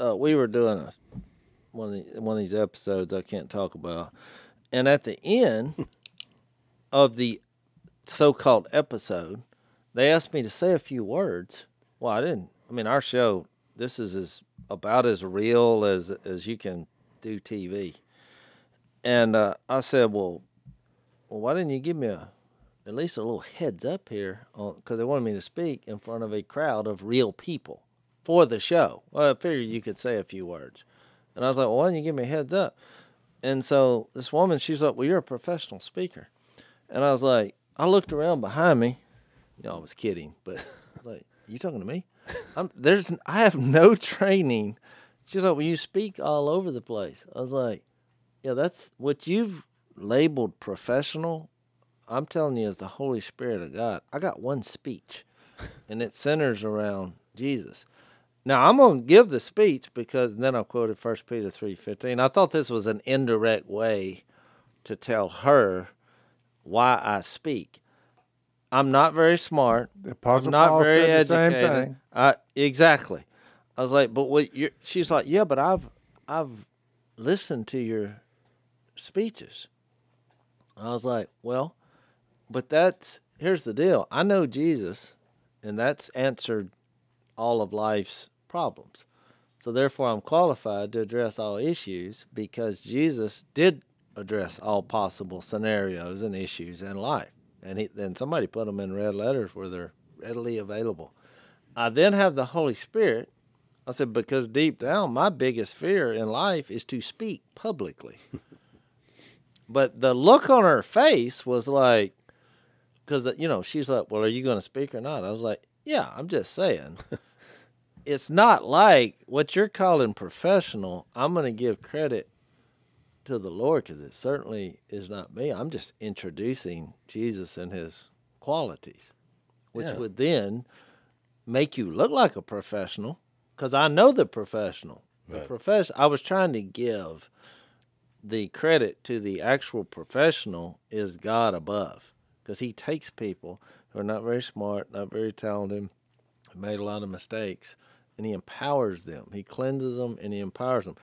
uh, we were doing a, one of the, one of these episodes I can't talk about, and at the end of the so-called episode, they asked me to say a few words. Well, I didn't. I mean, our show. This is as about as real as as you can do TV. And uh, I said, well, well, why didn't you give me a at least a little heads up here? Because they wanted me to speak in front of a crowd of real people for the show. Well, I figured you could say a few words. And I was like, well, why didn't you give me a heads up? And so this woman, she's like, well, you're a professional speaker. And I was like, I looked around behind me. You know, I was kidding, but like, you talking to me? I'm, there's, I have no training. She's like, well, you speak all over the place. I was like, yeah, that's what you've labeled professional. I'm telling you, as the Holy Spirit of God, I got one speech, and it centers around Jesus. Now I'm going to give the speech because then I quoted First Peter three fifteen. I thought this was an indirect way to tell her why I speak. I'm not very smart. The Apostle I'm not Paul very said the educated. same thing. I, exactly. I was like, but what? You're, she's like, yeah, but I've I've listened to your speeches. I was like, well, but that's here's the deal. I know Jesus, and that's answered all of life's problems. So therefore, I'm qualified to address all issues because Jesus did address all possible scenarios and issues in life, and he, then somebody put them in red letters where they're readily available. I then have the Holy Spirit. I said because deep down, my biggest fear in life is to speak publicly. but the look on her face was like, because uh, you know she's like, "Well, are you going to speak or not?" I was like, "Yeah, I'm just saying." it's not like what you're calling professional. I'm going to give credit to the Lord because it certainly is not me. I'm just introducing Jesus and his qualities, which Yeah. would then make you look like a professional because I know the professional. The Right. profession. I was trying to give the credit to the actual professional is God above because he takes people who are not very smart, not very talented, made a lot of mistakes, and he empowers them. He cleanses them and he empowers them.